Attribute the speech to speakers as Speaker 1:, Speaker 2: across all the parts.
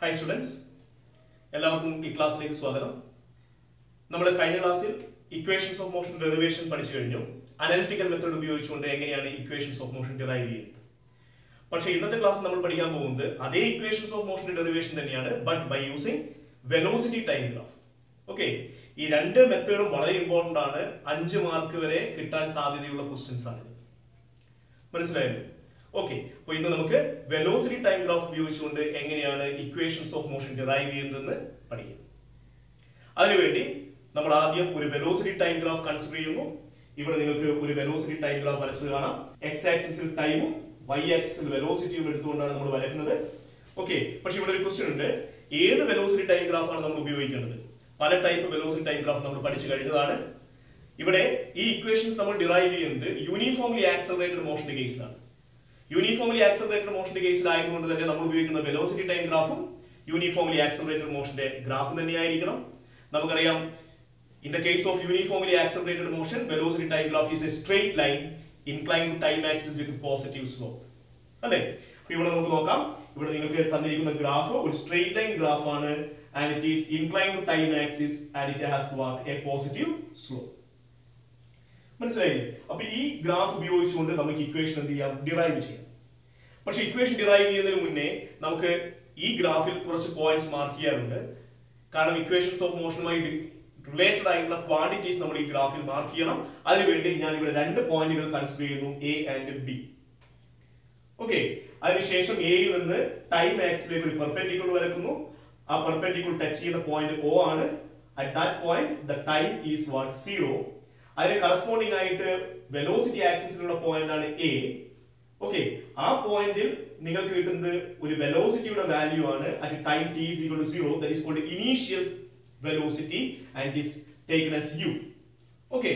Speaker 1: Hi students എല്ലാവർക്കും ഈ ക്ലാസ്സിലേക്ക് സ്വാഗതം. നമ്മൾ കഴിഞ്ഞ ക്ലാസ്സിൽ ഇക്വേഷൻസ് ഓഫ് മോഷൻ ഡെറിവേഷൻ പഠിച്ചു കഴിഞ്ഞു. അനലിറ്റിക്കൽ മെത്തേഡ് ഉപയോഗിച്ചുകൊണ്ട് എങ്ങനെയാണ് ഇക്വേഷൻസ് ഓഫ് മോഷൻ ഡിറൈവ് ചെയ്യുന്നത്? പക്ഷേ ഇന്നത്തെ ക്ലാസ് നമ്മൾ പഠിക്കാൻ പോകുന്നത് അതേ ഇക്വേഷൻസ് ഓഫ് മോഷൻ ഡെറിവേഷൻ തന്നെയാണ് but by using velocity time graph okay ഈ രണ്ട് മെത്തേഡും വളരെ ഇമ്പോർട്ടന്റ് ആണ്. അഞ്ച് മാർക്ക് വരെ കിട്ടാൻ സാധ്യതയുള്ള ക്വസ്റ്റ്യൻസ് ആണ് മനസ്സിലായല്ലോ? ഓക്കെ അപ്പൊ ഇന്ന് നമുക്ക് വെലോസിറ്റി ടൈം ഗ്രാഫ് ഉപയോഗിച്ചുകൊണ്ട് എങ്ങനെയാണ് ഇക്വേഷൻസ് ഓഫ് മോഷൻ ഡിറൈവ് ചെയ്യുന്നതെന്ന് പഠിക്കാം. അതിനുവേണ്ടി നമ്മൾ ആദ്യം ഒരു വെലോസിറ്റി ടൈം ഗ്രാഫ് കൺസിഡർ ചെയ്യുന്നു. ഇവിടെ നിങ്ങൾക്ക് ഒരു വെലോസിറ്റി ടൈം ഗ്രാഫ് വരച്ച് കാണാം. എക്സ് ആക്സിസിൽ ടൈമും വൈ ആക്സിസിൽ വെലോസിറ്റിയും എടുത്തുകൊണ്ടാണ് നമ്മൾ വരയ്ക്കുന്നത്. ഓക്കെ പക്ഷെ ഇവിടെ ഒരു ക്വസ്റ്റ്യൻ ഉണ്ട്. ഏത് വെലോസിറ്റി ടൈം ഗ്രാഫാണ് നമ്മൾ ഉപയോഗിക്കേണ്ടത്? പല ടൈപ്പ് വെലോസിറ്റി ടൈം ഗ്രാഫ് നമ്മൾ പഠിച്ചു കഴിഞ്ഞതാണ്. ഇവിടെ ഈ ഇക്വേഷൻസ് നമ്മൾ ഡിറൈവ് ചെയ്യുന്നത് യൂണിഫോംലി ആക്സലറേറ്റഡ് മോഷന്റെ കേസിലാണ് യൂണിഫോംലി ആക്സലറേറ്റഡ് മോഷന്റെ കേസിലായതുകൊണ്ട് തന്നെ നമ്മൾ ഉപയോഗിക്കുന്ന വെലോസിറ്റി ടൈം ഗ്രാഫും യൂണിഫോംലി ആക്സലറേറ്റഡ് മോഷന്റെ ഗ്രാഫ് തന്നെയായിരിക്കണം. നമുക്കറിയാം in the case of uniformly accelerated motion velocity time graph is a straight line incline to time axis with positive slope അല്ലേ? അപ്പൊ ഇവിടെ നമുക്ക് നോക്കാം. ഇവിടെ നിങ്ങൾക്ക് തന്നിരിക്കുന്ന ഗ്രാഫ് ഒരു സ്ട്രെയിറ്റ് ലൈൻ ഗ്രാഫ് ആണ് and it is incline to time axis and it has what a positive slope മനസ്സിലായില്ലേ? അപ്പൊ ഈ ഗ്രാഫ് ഉപയോഗിച്ചുകൊണ്ട് നമുക്ക് ഇക്വേഷൻ എന്ത് ചെയ്യാം? ഡിറൈവ് ചെയ്യാം. പക്ഷെ ഇക്വേഷൻ ഡിറൈവ് ചെയ്യുന്നതിന് മുന്നേ നമുക്ക് ഈ ഗ്രാഫിൽ കുറച്ച് പോയിന്റ്സ് മാർക്ക് ചെയ്യാറുണ്ട് കാരണം ഇക്വേഷൻസ് ഓഫ് മോഷനുമായി റിലേറ്റഡ് ആയിട്ടുള്ള ക്വാണ്ടിറ്റീസ് നമ്മൾ ഈ ഗ്രാഫിൽ മാർക്ക് ചെയ്യണം. അതിനുവേണ്ടി ഞാൻ ഇവിടെ രണ്ട് പോയിന്റുകൾ കൺസിഡർ ചെയ്യുന്നു എ ആൻഡ് ബി ഓക്കെ അതിനുശേഷം എയിൽ നിന്ന് ടൈം ആക്സിലേക്ക് ഒരു പെർപെൻഡിക്കുലർ വരക്കുന്നു. ആ പെർപെൻഡിക്കുലർ ടച്ച് ചെയ്യുന്ന പോയിന്റ് ഒ ആണ്. At that point the time is what zero അതിന് കറസ്പോണ്ടിങ് ആയിട്ട് വെലോസിറ്റി ആക്സിസിലുള്ള പോയിന്റ് ആണ് എ ഓക്കെ ആ പോയിന്റിൽ നിങ്ങൾക്ക് കിട്ടുന്നത് ഒരു വെലോസിറ്റിയുടെ വാല്യൂ ആണ്. At time T is equal to zero that is called initial velocity and is taken as U okay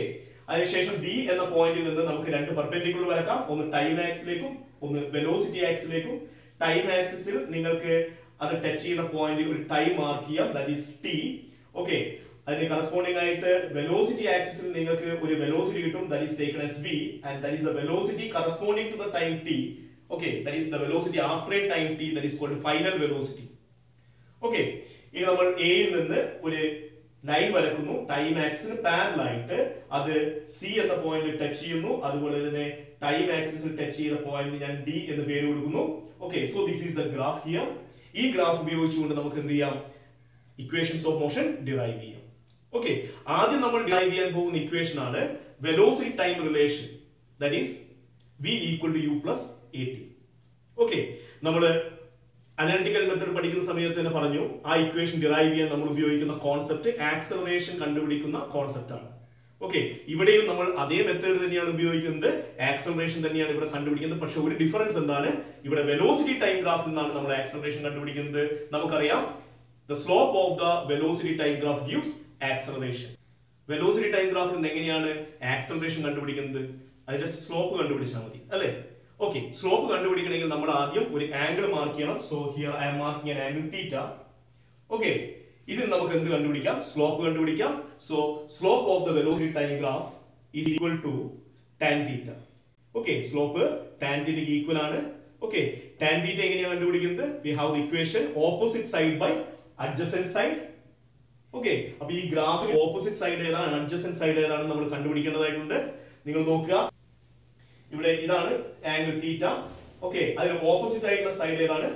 Speaker 1: അതിനുശേഷം ബി എന്ന പോയിന്റിൽ നിന്ന് നമുക്ക് രണ്ട് പെർപെൻഡിക്കുലർ വരക്കാം. ഒന്ന് ടൈം ആക്സിലേക്കും ഒന്ന് വെലോസിറ്റി ആക്സിലേക്കും ടൈം ആക്സിസിൽ നിങ്ങൾക്ക് അത് ടച്ച് ചെയ്യുന്ന പോയിന്റിൽ ഒരു ടൈം മാർക്ക് ചെയ്യാം. ദാറ്റ് ഈസ് ടി ഓക്കെ അതിന് കറസ്പോണ്ടിങ് ആയിട്ട് വെലോസിറ്റി ആക്സിസിൽ നിങ്ങൾക്ക് ഒരു വെലോസിറ്റി കിട്ടും. That is taken as V and that is the velocity corresponding to the time T okay that is the velocity after a time T that is called final velocity okay ഇനി നമ്മൾ എയിൽ നിന്ന് ഒരു line വരക്കുന്നു. Time ആക്സിന് parallel ആയിട്ട് അത് C എന്ന പോയിന്റ് ടച്ച് ചെയ്യുന്നു. അതുപോലെ തന്നെ ടൈം ആക്സിസിൽ ടച്ച് ചെയ്ത പോയിന്റ് ഞാൻ ഡി എന്ന് പേര് കൊടുക്കുന്നു. Okay so this is the graph here ഈ ഗ്രാഫ് ഉപയോഗിച്ചുകൊണ്ട് നമുക്ക് എന്ത് ചെയ്യാം? ഇക്വേഷൻസ് ഓഫ് മോഷൻ ഡിറൈവ് ചെയ്യാം. ഓക്കെ ആദ്യം നമ്മൾ ഡിറൈവ് ചെയ്യാൻ പോകുന്ന ഇക്വേഷൻ ആണ് velocity time relation that is V equal to U plus A T okay നമ്മൾ അനാലിറ്റിക്കൽ മെത്തേഡ് പഠിക്കുന്ന സമയത്ത് തന്നെ പറഞ്ഞു ആ ഇക്വേഷൻ ഡിറൈവ് ചെയ്യാൻ നമ്മൾ ഉപയോഗിക്കുന്ന കോൺസെപ്റ്റ് ആക്സലറേഷൻ കണ്ടുപിടിക്കുന്ന കോൺസെപ്റ്റ് ആണ്. ഓക്കെ ഇവിടെയും നമ്മൾ അതേ മെത്തേഡ് തന്നെയാണ് ഉപയോഗിക്കുന്നത് ആക്സലറേഷൻ തന്നെയാണ് ഇവിടെ കണ്ടുപിടിക്കുന്നത്. പക്ഷെ ഒരു ഡിഫറൻസ് എന്താണ്? ഇവിടെ വെലോസിറ്റി ടൈം ഗ്രാഫിൽ നിന്നാണ് നമ്മൾ ആക്സലറേഷൻ കണ്ടുപിടിക്കുന്നത്. നമുക്കറിയാം the slope of the velocity time graph gives acceleration. Velocity time ഗ്രാഫിൽ നിന്ന് എങ്ങനെയാണ് ആക്സലറേഷൻ കണ്ടുപിടിക്കുന്നത്? അതിന്റെ സ്ലോപ്പ് കണ്ടുപിടിച്ചാൽ മതി അല്ലേ? ഓക്കെ സ്ലോപ്പ് കണ്ടുപിടിക്കണമെങ്കിൽ നമ്മൾ ആദ്യം ഒരു ആംഗിൾ മാർക്ക് ചെയ്യണം. So here I'm marking an angle theta okay ഇതിൽ നമുക്ക് എന്ത് കണ്ടുപിടിക്കാം? സ്ലോപ്പ് കണ്ടുപിടിക്കാം. So slope of the velocity time graph is equal to tan theta okay slope tan തീറ്റയ്ക്ക് equal ആണ്. ഓക്കെ ടാൻ തീറ്റ എങ്ങനെയാണ് കണ്ടുപിടിക്കുന്നത്? We have the equation opposite side by adjacent side okay അപ്പൊ ഈ ഗ്രാഫിൽ ഓപ്പോസിറ്റ് സൈഡ് ഏതാണ് adjacent side ഏതാണ് നമ്മൾ കണ്ടുപിടിക്കേണ്ടതായിട്ടുണ്ട്. നിങ്ങൾ നോക്കുക. ഇവിടെ ഇതാണ് ആംഗിൾ തീറ്റ ഓക്കെ അതിന് ഓപ്പോസിറ്റ് ആയിട്ടുള്ള സൈഡ് ഏതാണ്?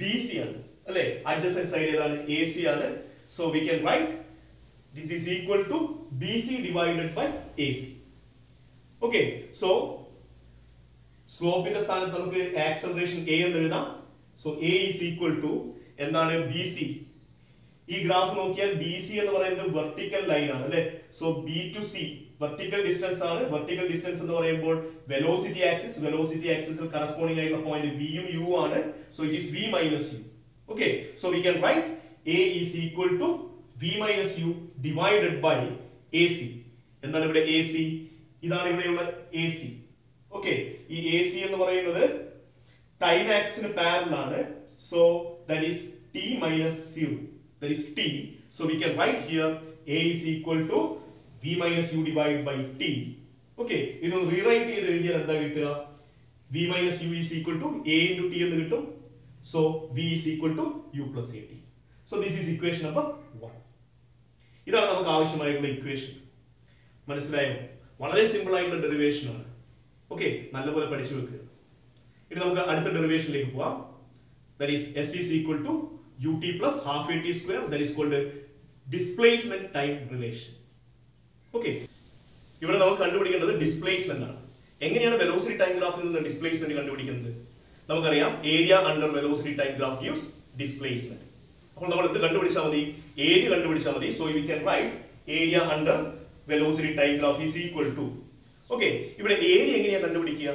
Speaker 1: ബി സി ആണ്. അല്ലെ? അഡ്ജസ്റ്റ് സൈഡ് ഏതാണ്? എ സി ആണ്. So we can write this is equal to B C divided by A C okay so സ്ലോപ്പിന്റെ സ്ഥാനത്ത് നമുക്ക് ആക്സലറേഷൻ എ എന്ന് എഴുതാം. So A is equal to എന്താണ്? ബി സി ഈ ഗ്രാഫ് നോക്കിയാൽ ബി സി എന്ന് പറയുന്നത് വെർട്ടിക്കൽ ലൈൻ ആണ് അല്ലെ? So B to C vertical distance ആണ്. വെർട്ടിക്കൽ ഡിസ്റ്റൻസ് എന്ന് പറയുമ്പോൾ വെലോസിറ്റി ആക്സിസ് വെലോസിറ്റി ആക്സിസിൽ കറസ്പോണ്ടിങ് ആയിട്ടുള്ള പോയിന്റ് വിയും യു ആണ്. So it is V minus U okay so we can write A is equal to V minus U divided by A C എന്താണ് ഇവിടെ A C ഇതാണ് ഇവിടെയുള്ള എ സി ഓക്കെ ഈ A C എന്ന് പറയുന്നത് time ആക്സിന് parallel ആണ്. So that is T minus zero that is t. So we can write here a is equal to v minus u divided by t. Okay, ഇതൊന്ന് rewrite ചെയ്ത് എഴുതിയാൽ എന്താ കിട്ടുക? v minus u is equal to a into t എന്ന് കിട്ടും. So V is equal to U plus A T so this is equation number one ഇതാണ് നമുക്ക് ആവശ്യമായിട്ടുള്ള ഇക്വേഷൻ മനസ്സിലായോ? വളരെ സിമ്പിൾ ആയിട്ടുള്ള ഡെറിവേഷൻ ആണ്. ഓക്കെ നല്ലപോലെ പഠിച്ചു വെക്കുക ഇനി നമുക്ക് അടുത്ത ഡെറിവേഷനിലേക്ക് പോവാം. That is S is equal to U plus half half square that is called displacement time relation. Okay. ഇവിടെ നമുക്ക് കണ്ടുപിടിക്കേണ്ടത് ഡിസ്പ്ലേസ്മെന്റ് ആണ്. എങ്ങനെയാണ് വെലോസിറ്റി ടൈം ഗ്രാഫിൽ നിന്ന് ഡിസ്പ്ലേസ്മെന്റ് കണ്ടുപിടിക്കുന്നത്? നമുക്കറിയാം area under velocity time graph gives displacement അപ്പോൾ നമ്മൾ ഇത് കണ്ടുപിടിച്ചാൽ മതി? ഏരിയ കണ്ടുപിടിച്ചാൽ മതി. So you can write area under velocity time graph is equal to okay ഇവിടെ ഏരിയ എങ്ങനെയാണ് കണ്ടുപിടിക്കുക?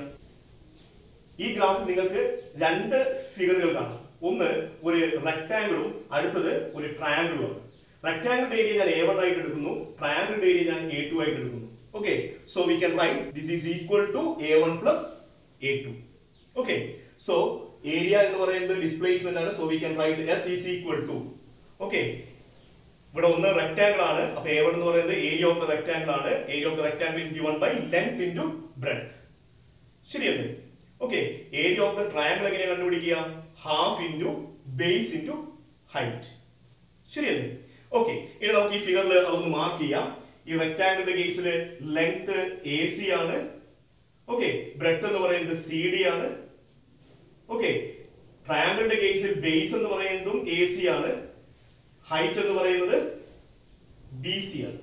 Speaker 1: ഈ ഗ്രാഫിൽ നിങ്ങൾക്ക് രണ്ട് ഫിഗറുകൾ കാണാം. ഒന്ന് ഒരു റെക്ടാംഗിളും അടുത്തത് ഒരു ട്രയാംഗിളും ആണ്. റെക്ടാംഗിൾ ഏരിയ ഞാൻ എ വൺ ആയിട്ട് എടുക്കുന്നു. ട്രയാംഗിൾ ഏരിയ ഞാൻ എ ടു ആയിട്ട് എടുക്കുന്നു. Okay so we can write this is equal to A one plus A two okay so area എന്ന് പറയുന്നത് ഡിസ്പ്ലേസ്മെന്റ് ആണ്. So we can write S is equal to okay ഇവിടെ ഒന്ന് rectangle ആണ്. അപ്പൊ എ വൺ എന്ന് പറയുന്നത് ഏരിയ ഓഫ് ദ റെക്ടാംഗിൾ ആണ്. Area of the rectangle is given by length into breadth ശരിയല്ലേ? Okay area of the triangle എങ്ങനെയാണ് കണ്ടുപിടിക്കുക? Half into base into height ശരിയല്ലേ? ഓക്കെ ഇനി നമുക്ക് ഈ ഫിഗറിൽ അതൊന്ന് മാർക്ക് ചെയ്യാം. ഈ റെക്ടാങ്കിളിന്റെ കേസിൽ ലെങ്ത് എ സി ആണ്. ഓക്കെ ബ്രെഡ് എന്ന് പറയുന്നത് സി ഡി ആണ്. ഓക്കെ ട്രയാങ്കിളിന്റെ കേസിൽ ബേസ് എന്ന് പറയുന്നതും എ സി ആണ്. ഹൈറ്റ് എന്ന് പറയുന്നത് ബി സി ആണ്.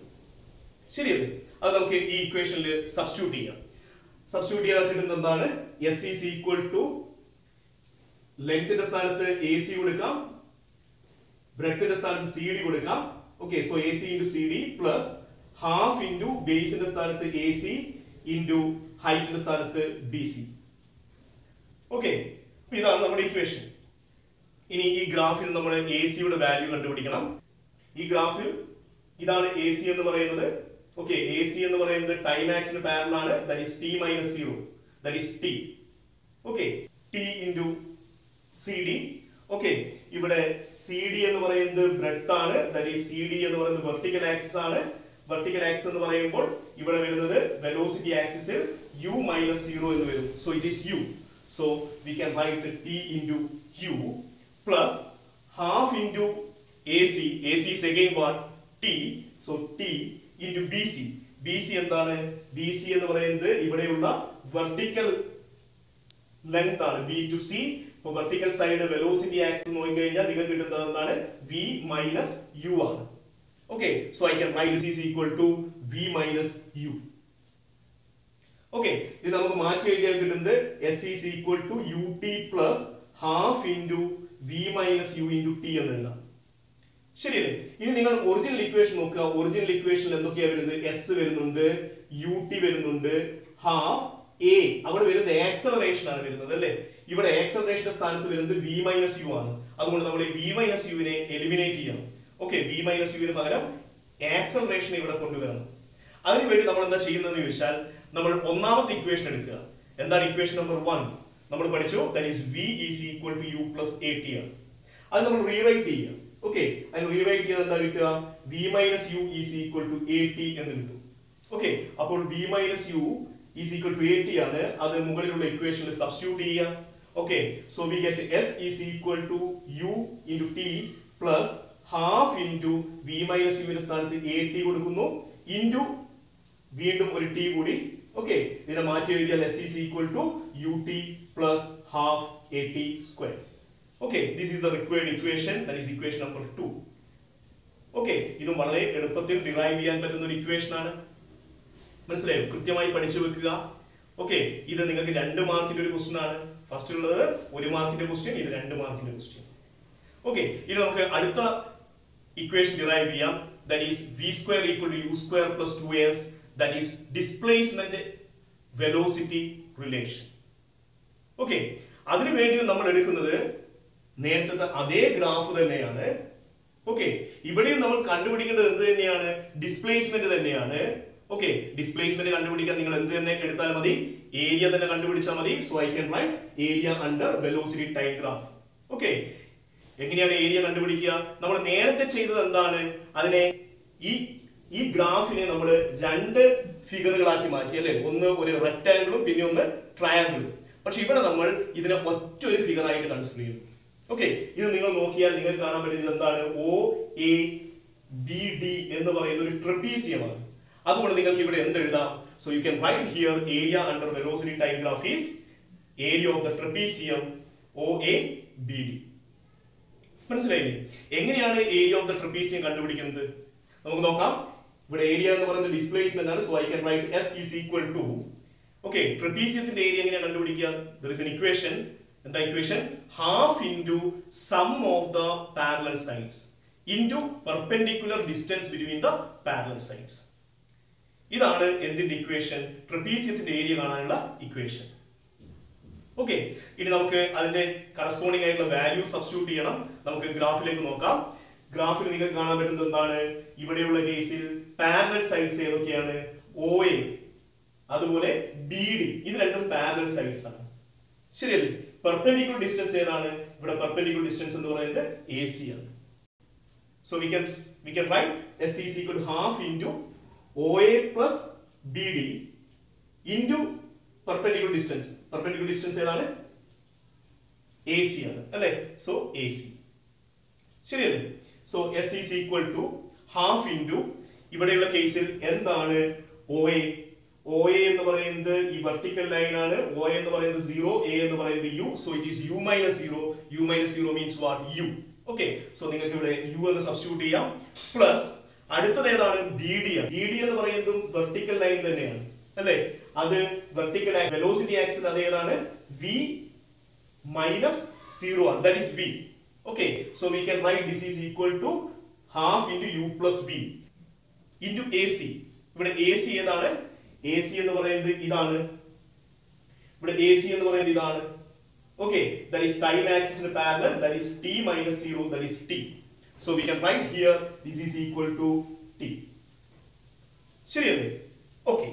Speaker 1: ശരിയല്ലേ? അത് നമുക്ക് ഈ ഇക്വേഷനിൽ സബ്സ്റ്റിറ്റ്യൂട്ട് ചെയ്യാം. സബ്സ്റ്റിറ്റ്യൂട്ട് ചെയ്താൽ കിട്ടുന്നത് എന്താണ്? എസ് ഈക്വൽ ടു ലെങ്ത്തിന്റെ സ്ഥാനത്ത് എ സി കൊടുക്കാം. ബ്രെത്തിന്റെ സ്ഥാനത്ത് സി ഡി കൊടുക്കാം. Okay so A C into C D plus half into ബേസിന്റെ സ്ഥാനത്ത് എ സി ഇന്റു ഹൈറ്റിന്റെ സ്ഥാനത്ത് ബി സി ഓക്കെ ഇതാണ് നമ്മുടെ ഇക്വേഷൻ ഇനി ഈ ഗ്രാഫിൽ നമ്മൾ എ സിയുടെ വാല്യൂ കണ്ടുപിടിക്കണം. ഈ ഗ്രാഫിൽ ഇതാണ് എ സി എന്ന് പറയുന്നത്. ഓക്കെ എ സി എന്ന് പറയുന്നത് ടൈം ആക്സിന് പാരലാണ് that is T minus zero that is T okay T into C D okay ഇവിടെ സി ഡി എന്ന് പറയുന്നത് ബ്രെഡ് ആണ്. സി ഡി എന്ന് പറയുന്നത് വെർട്ടിക്കൽ ആക്സിസ് ആണ്. വെർട്ടിക്കൽ ആക്സിസ് എന്ന് പറയുമ്പോൾ ഇവിടെ വരുന്നത് വെലോസിറ്റി ആക്സിസിൽ യു മൈനസ് സീറോ എന്ന് വരും. So it is U so we can write T into U plus half into A C A C is again what T so T into B C B C എന്താണ്? B C എന്ന് പറയുന്നത് ഇവിടെയുള്ള vertical length ആണ്. B to C ഇപ്പൊ vertical side velocity axe axis നോക്കിക്കഴിഞ്ഞാൽ നിങ്ങൾക്ക് കിട്ടുന്നത് എന്താണ്? വി മൈനസ് യു ആണ്. Okay so I can write this is equal to V minus U okay ഇത് നമുക്ക് മാറ്റി എഴുതിയാൽ കിട്ടുന്നത് S is equal to U T plus half into V minus U into T എന്ന് എഴുതാം ശരിയല്ലേ? ഇനി നിങ്ങൾ ഒറിജിനൽ ഇക്വേഷൻ നോക്കുക. ഒറിജിനൽ ഇക്വേഷനിൽ എന്തൊക്കെയാണ് വരുന്നത്? എസ് വരുന്നുണ്ട് യു ടി വരുന്നുണ്ട് ഹാഫ് എ അവിടെ വരുന്നത് ആക്സലറേഷൻ ആണ് വരുന്നത് അല്ലേ? ഇവിടെ ആക്സലറേഷന്റെ സ്ഥാനത്ത് വരുന്നത് വി മൈനസ് യു ആണ്. അതുകൊണ്ട് നമ്മൾ ഈ വി മൈനസ് യുവിനെ എലിമിനേറ്റ് ചെയ്യണം. ഓക്കെ വി മൈനസ് യുവിന് പകരം ആക്സലറേഷൻ ഇവിടെ കൊണ്ടുവരണം. അതിനുവേണ്ടി നമ്മൾ എന്താ ചെയ്യുന്നതെന്ന് ചോദിച്ചാൽ നമ്മൾ ഒന്നാമത്തെ ഇക്വേഷൻ എടുക്കുക. എന്താണ് ഇക്വേഷൻ നമ്പർ വൺ നമ്മൾ പഠിച്ചു that is V is equal to U plus A T ആണ്. അത് നമ്മൾ റീറൈറ്റ് ചെയ്യുക. ഓക്കെ അതിന് റീറൈറ്റ് ചെയ്താൽ എന്താ കിട്ടുക? V minus U is equal to A T എന്ന് കിട്ടും. ഓക്കെ അപ്പോൾ V minus U equal to A T ആണ്. അത് മുകളിലുള്ള ഇക്വേഷനിൽ സബ്സ്റ്റിറ്റ്യൂട്ട് ചെയ്യുക. Okay so we get S is equal to U into T plus half into V minus യുവിന്റെ സ്ഥാനത്ത് A T കൊടുക്കുന്നു. ഇന്റു വീണ്ടും ഒരു ടി കൂടി. ഓക്കെ ഇതിനെ മാറ്റി എഴുതിയാൽ S is equal to U T plus half A T square okay this is the required equation that is equation number two okay ഇതും വളരെ എളുപ്പത്തിൽ ഡിറൈവ് ചെയ്യാൻ പറ്റുന്ന ഒരു ഇക്വേഷൻ ആണ്. മനസ്സിലായോ? കൃത്യമായി പഠിച്ചു വെക്കുക. ഓക്കെ ഇത് നിങ്ങൾക്ക് രണ്ട് മാർക്കിന്റെ ഒരു ക്വസ്റ്റ്യൻ ആണ്. ഫസ്റ്റ് ഉള്ളത് ഒരു മാർക്കിന്റെ ക്വസ്റ്റ്യൻ ഇത് രണ്ട് മാർക്കിന്റെ ക്വസ്റ്റ്യൻ ഓക്കെ ഇനി നമുക്ക് അടുത്ത ഇക്വേഷൻ ഡിറൈവ് ചെയ്യാം. That is V square equal to U square plus two S that is displacement velocity relation okay അതിനുവേണ്ടി നമ്മൾ എടുക്കുന്നത് നേരത്തെ അതേ ഗ്രാഫ് തന്നെയാണ്. ഓക്കെ ഇവിടെയും നമ്മൾ കണ്ടുപിടിക്കേണ്ടത് എന്ത് തന്നെയാണ്? ഡിസ്പ്ലേസ്മെന്റ് തന്നെയാണ്. ഓക്കെ ഡിസ്പ്ലേസ്മെന്റ് കണ്ടുപിടിക്കാൻ നിങ്ങൾ എന്ത് തന്നെ എടുത്താൽ മതി. ഏരിയ തന്നെ കണ്ടുപിടിച്ചാൽ മതി. So I can write area under velocity time graph okay എങ്ങനെയാണ് ഏരിയ കണ്ടുപിടിക്കുക? നമ്മൾ നേരത്തെ ചെയ്തത് എന്താണ്? അതിനെ ഈ ഈ ഗ്രാഫിനെ നമ്മൾ രണ്ട് ഫിഗറുകളാക്കി മാറ്റി അല്ലെ? ഒന്ന് ഒരു റെക്ടാംഗിളും പിന്നെ ഒന്ന് ട്രയാംഗിളും പക്ഷെ ഇവിടെ നമ്മൾ ഇതിനെ ഒറ്റ ഒരു ഫിഗർ ആയിട്ട് കൺസിഡർ ചെയ്യും. ഓക്കെ ഇത് നിങ്ങൾ നോക്കിയാൽ നിങ്ങൾക്ക് കാണാൻ പറ്റുന്നത് എന്താണ്? ഒ എ ബി ഡി എന്ന് പറയുന്ന ഒരു ട്രപ്പീസിയമാണ് അതുകൊണ്ട് നിങ്ങൾക്ക് ഇവിടെ എന്ത് എഴുതാം? So you can write here area under velocity time graph is area of the trapezium O A B D മനസ്സിലായില്ലേ? എങ്ങനെയാണ് ഏരിയ ഓഫ് ദ ട്രപ്പീസിയം കണ്ടുപിടിക്കുന്നത്? നമുക്ക് നോക്കാം. ഇവിടെ ഏരിയ എന്ന് പറയുന്നത് ഡിസ്പ്ലേസ്മെന്റ് ആണ്. So I can write S is equal to okay ട്രപ്പീസിയത്തിന്റെ area എങ്ങനെ കണ്ടുപിടിക്കുക? ദർ ഇസ് എൻ ഇക്വേഷൻ എന്താ equation half into sum of the parallel sides into perpendicular distance between the parallel sides ഇതാണ് എന്തിന്റെ equation ട്രപ്പീസിയത്തിന്റെ area കാണാനുള്ള equation okay ഇനി നമുക്ക് അതിന്റെ കറസ്പോണ്ടിങ് ആയിട്ടുള്ള വാല്യൂ സബ്സ്റ്റിറ്റ്യൂട്ട് ചെയ്യണം. നമുക്ക് ഗ്രാഫിലേക്ക് നോക്കാം. ഗ്രാഫിൽ നിങ്ങൾക്ക് കാണാൻ പറ്റുന്നത് എന്താണ്? ഇവിടെയുള്ള കേസിൽ പാരലൽ സൈഡ്സ് ഏതൊക്കെയാണ്? ഒ എ അതുപോലെ ബി ഡി ഇത് രണ്ടും പാരലൽ സൈഡ്സ് ആണ്. ശരിയല്ലേ? പെർപെൻഡിക്കുലർ ഡിസ്റ്റൻസ് ഏതാണ്? ഇവിടെ പെർപെൻഡിക്കുലർ ഡിസ്റ്റൻസ് എന്ന് പറയുന്നത് എ സി ആണ്. So we can we can write S is equal half to half A plus B D into perpendicular distance perpendicular distance ഏതാണ്? എ സി ആണ് അല്ലേ? സോ എ സി ശരിയല്ലേ? So S is equal to half into ഇവിടെയുള്ള കേസിൽ എന്താണ്? O A O A എന്ന് പറയുന്നത് ഈ വെർട്ടിക്കൽ ലൈൻ ആണ്. OA എന്ന് പറയുന്നത് സീറോ എ എന്ന് പറയുന്നത് U so it is U minus zero U minus zero means what U okay so നിങ്ങൾക്ക് ഇവിടെ യു എന്ന് സബ്സ്റ്റിറ്റ്യൂട്ട് ചെയ്യാം. പ്ലസ് അടുത്തത് ഏതാണ്? ബി ഡി ആണ്. ഡി എന്ന് പറയുന്നതും വെർട്ടിക്കൽ ലൈൻ തന്നെയാണ്. അല്ലേ? അത് വെർട്ടിക്കൽ വെലോസിറ്റി ആക്സിൽ അത് ഏതാണ്? വി മൈനസ് സീറോ ആണ്. That is B okay so we can write this is equal to half into U plus B into A C ഇവിടെ എ സി ഏതാണ്? എ സി എന്ന് പറയുന്നത് ഇതാണ്. ഇവിടെ എ സി എന്ന് പറയുന്നത് ഇതാണ്. Okay that is time axis parallel that is t minus 0 that is t. so we can write here this is equal to t. ശരിയല്ലേ? ഓക്കെ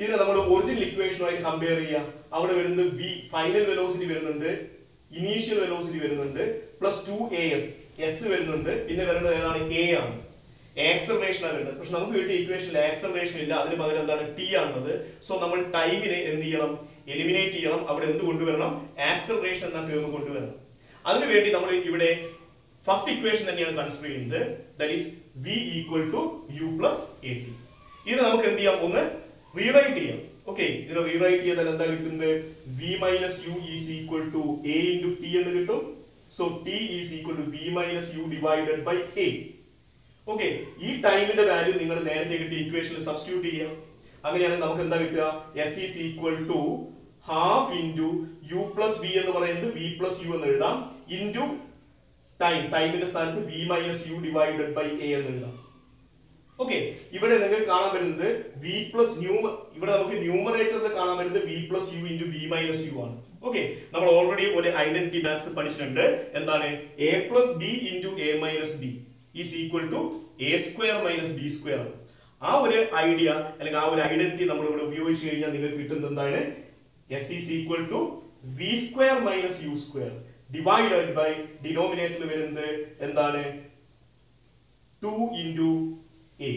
Speaker 1: ഇതിനെ നമ്മൾ ഒറിജിനൽ ഇക്വേഷനുമായിട്ട് കമ്പയർ ചെയ്യുക അവിടെ വരുന്നത് വി ഫൈനൽ വെലോസിറ്റി വരുന്നുണ്ട്. ഇനീഷ്യൽ വെലോസിറ്റി വരുന്നുണ്ട്. Plus two A S S വരുന്നുണ്ട്. പിന്നെ വരുന്നത് ഏതാണ്? എ ആണ്. ആക്സലറേഷൻ ആണ് വരുന്നത്. പക്ഷെ നമുക്ക് കിട്ടിയ ഇക്വേഷനിൽ ആക്സലറേഷൻ ഇല്ല. അതിന് പകരം എന്താണ്? ടി ആണുള്ളത്. സോ നമ്മൾ ടൈമിനെ എന്ത് ചെയ്യണം? എലിമിനേറ്റ് ചെയ്യണം. അവിടെ എന്ത് കൊണ്ടുവരണം? ആക്സലറേഷൻ എന്ന ടേം കൊണ്ടുവരണം. അതിനുവേണ്ടി നമ്മൾ ഇവിടെ ഫസ്റ്റ് ഇക്വേഷൻ തന്നെയാണ് കൺസിഡർ ചെയ്യുന്നത്. That is V equal to U plus A T ഇത് നമുക്ക് എന്ത് ചെയ്യാം? ഒന്ന് റീറൈറ്റ് ചെയ്യാം. ഓക്കെ ഇതിനെ റീറൈറ്റ് ചെയ്താൽ എന്താ കിട്ടുന്നത്? V minus U is equal to A into T എന്ന് കിട്ടും. So T is equal to V minus U divided by A okay ഈ ടൈമിന്റെ വാല്യൂ നിങ്ങൾ നേരത്തെ കിട്ടിയ ഇക്വേഷനിൽ സബ്സ്റ്റിറ്റ്യൂട്ട് ചെയ്യാം. അങ്ങനെയാണെങ്കിൽ നമുക്ക് എന്താ കിട്ടുക? S is equal to half into U plus V എന്ന് പറയുന്നത് വി പ്ലസ് യു എന്ന് എഴുതാം. ഇന്റു ടൈം ടൈമിന്റെ സ്ഥാനത്ത് V minus U divided by A എന്ന് എഴുതാം. ഓക്കെ ഇവിടെ നിങ്ങൾ കാണാൻ പറ്റുന്നത് വി പ്ലസ് ന്യൂ ഇവിടെ നമുക്ക് ന്യൂമറേറ്ററിൽ കാണാൻ പറ്റുന്നത് V plus U into V minus U ആണ്. ഓക്കെ നമ്മൾ ഓൾറെഡി ഒരു ഐഡന്റിറ്റി മാത്സ് പഠിച്ചിട്ടുണ്ട്. എന്താണ്? A plus B into A minus B is equal to A square minus B square ആണ്. ആ ഒരു ഐഡിയ അല്ലെങ്കിൽ ആ ഒരു ഐഡന്റിറ്റി നമ്മൾ ഇവിടെ ഉപയോഗിച്ച് കഴിഞ്ഞാൽ നിങ്ങൾക്ക് കിട്ടുന്നത് എന്താണ്? S is equal to V square minus U square divided by ഡിനോമിനേറ്ററിൽ വരുന്നത് എന്താണ്? ടു ഇന്റു എ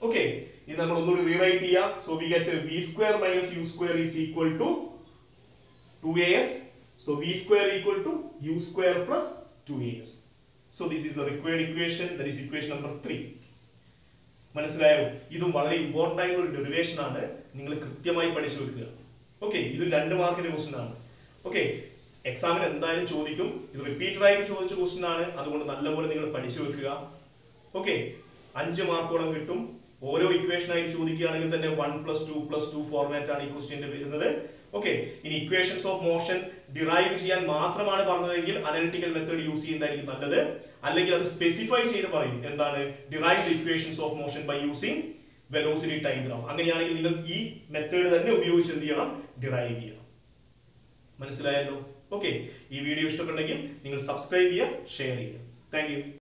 Speaker 1: ഓക്കെ ഇത് നമ്മൾ ഒന്നുകൂടി റീറൈറ്റ് ചെയ്യാം. So we get V square minus U square is equal to two A S so V square equal to U square plus two A S so this is the required equation that is equation number three മനസ്സിലായോ? ഇതും വളരെ important ആയിട്ടുള്ള ഒരു derivation ആണ്. നിങ്ങൾ കൃത്യമായി പഠിച്ചു വെക്കുക ഓക്കെ ഇത് രണ്ട് മാർക്കിന്റെ ക്വസ്റ്റൻ ആണ്. ഓക്കെ എക്സാമിന് എന്തായാലും ചോദിക്കും. ഇത് റിപ്പീറ്റഡ് ആയിട്ട് ചോദിച്ച ക്വസ്റ്റൻ ആണ്. അതുകൊണ്ട് നല്ലപോലെ നിങ്ങൾ പഠിച്ചു വെക്കുക. ഓക്കെ അഞ്ച് മാർക്കോളം കിട്ടും. ഓരോ ഇക്വേഷൻ ആയിട്ട് ചോദിക്കുകയാണെങ്കിൽ തന്നെ one plus two plus two format ആണ് ഈ ക്വസ്റ്റ്യന്റെ വരുന്നത്. ഓക്കെ ഇനി ഇക്വേഷൻസ് ഓഫ് മോഷൻ ഡിറൈവ് ചെയ്യാൻ മാത്രമാണ് പറഞ്ഞതെങ്കിൽ അനലിറ്റിക്കൽ മെത്തേഡ് യൂസ് ചെയ്യുന്നതായിരിക്കും നല്ലത്. അല്ലെങ്കിൽ അത് സ്പെസിഫൈ ചെയ്ത് പറയും. എന്താണ്? Derive the equations of motion by using velocity time graph അങ്ങനെയാണെങ്കിൽ നിങ്ങൾ ഈ മെത്തേഡ് തന്നെ ഉപയോഗിച്ച് എന്ത് ചെയ്യണം? ഡിറൈവ് ചെയ്യണം. മനസ്സിലായല്ലോ? ഓക്കെ ഈ വീഡിയോ ഇഷ്ടപ്പെട്ടെങ്കിൽ നിങ്ങൾ സബ്സ്ക്രൈബ് ചെയ്യുക ഷെയർ ചെയ്യുക. താങ്ക്